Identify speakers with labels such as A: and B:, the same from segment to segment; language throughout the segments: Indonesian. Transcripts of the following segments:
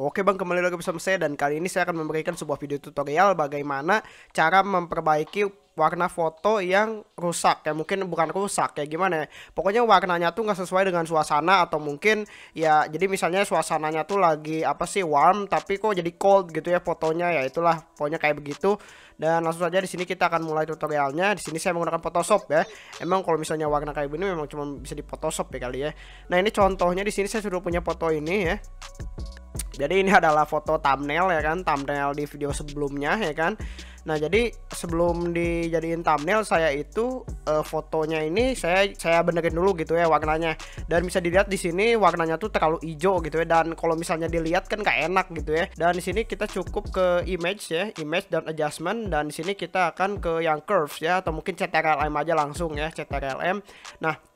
A: Oke bang, kembali lagi bersama saya dan kali ini saya akan memberikan sebuah video tutorial bagaimana cara memperbaiki warna foto yang rusak ya mungkin bukan rusak ya gimana ya. Pokoknya warnanya tuh nggak sesuai dengan suasana atau mungkin ya jadi misalnya suasananya tuh lagi apa sih warm tapi kok jadi cold gitu ya fotonya ya itulah pokoknya kayak begitu. Dan langsung saja di sini kita akan mulai tutorialnya. Di sini saya menggunakan Photoshop ya. Emang kalau misalnya warna kayak gini memang cuma bisa di Photoshop ya kali ya. Nah ini contohnya di sini saya sudah punya foto ini ya jadi ini adalah foto thumbnail ya kan, thumbnail di video sebelumnya ya kan. Nah, jadi sebelum dijadiin thumbnail saya itu uh, fotonya ini saya saya benerin dulu gitu ya warnanya. Dan bisa dilihat di sini warnanya tuh terlalu hijau gitu ya dan kalau misalnya dilihat kan kayak enak gitu ya. Dan di sini kita cukup ke image ya, image dan adjustment dan di sini kita akan ke yang curves ya atau mungkin CTRL-M aja langsung ya, CTRL-M. Nah,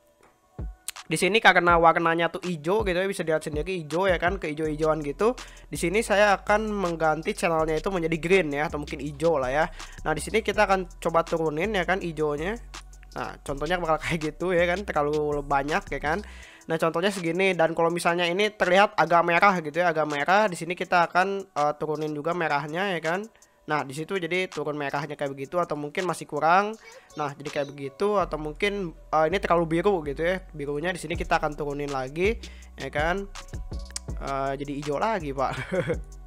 A: di sini karena warnanya tuh hijau gitu ya bisa dilihat sendiri hijau ya kan ke hijau-hijauan gitu. Di sini saya akan mengganti channelnya itu menjadi green ya atau mungkin hijau lah ya. Nah di sini kita akan coba turunin ya kan hijaunya. Nah contohnya bakal kayak gitu ya kan terlalu banyak ya kan. Nah, contohnya segini dan kalau misalnya ini terlihat agak merah gitu ya, agak merah, di sini kita akan uh, turunin juga merahnya ya kan. Nah, di situ jadi turun merahnya kayak begitu atau mungkin masih kurang. Nah, jadi kayak begitu atau mungkin uh, ini terlalu biru gitu ya. Birunya di sini kita akan turunin lagi ya kan. Uh, jadi hijau lagi, Pak.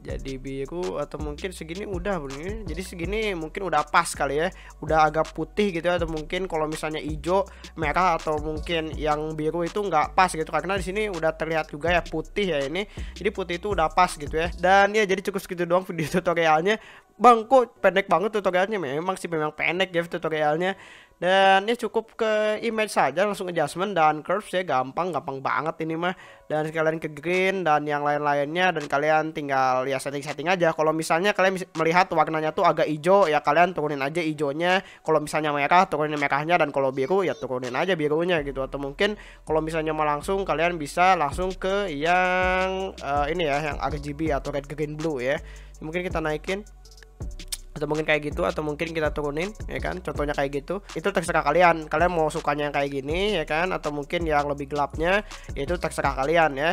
A: jadi biru atau mungkin segini udah begini jadi segini mungkin udah pas kali ya. Udah agak putih gitu ya atau mungkin kalau misalnya hijau merah atau mungkin yang biru itu nggak pas gitu. Karena di sini udah terlihat juga ya putih ya ini. Jadi putih itu udah pas gitu ya. Dan ya jadi cukup segitu doang video tutorialnya. Bang kok pendek banget tutorialnya? Memang sih memang pendek ya tutorialnya dan ini cukup ke image saja langsung adjustment dan curves ya gampang gampang banget ini mah. Dan sekalian ke green dan yang lain-lainnya dan kalian tinggal ya setting-setting aja. Kalau misalnya kalian melihat warnanya tuh agak hijau ya kalian turunin aja hijaunya. Kalau misalnya merah turunin merahnya dan kalau biru ya turunin aja birunya gitu. Atau mungkin kalau misalnya mau langsung kalian bisa langsung ke yang uh, ini ya yang RGB atau red green blue ya. Mungkin kita naikin atau mungkin kayak gitu atau mungkin kita turunin ya kan? Contohnya kayak gitu. Itu terserah kalian. Kalian mau sukanya yang kayak gini ya kan? Atau mungkin yang lebih gelapnya itu terserah kalian ya.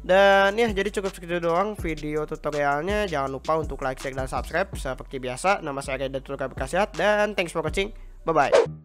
A: Dan ya jadi cukup segitu doang video tutorialnya. Jangan lupa untuk like share dan subscribe. Seperti biasa nama saya Reda Tulka Bekasiat dan thanks for watching. Bye bye